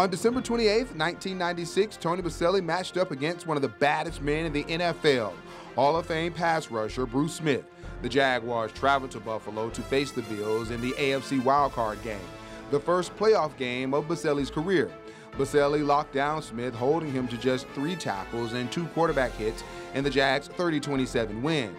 On December 28, 1996, Tony Boselli matched up against one of the baddest men in the NFL, Hall of Fame pass rusher Bruce Smith. The Jaguars traveled to Buffalo to face the Bills in the AFC wildcard game, the first playoff game of Boselli's career. Boselli locked down Smith, holding him to just three tackles and two quarterback hits in the Jags' 30 27 win.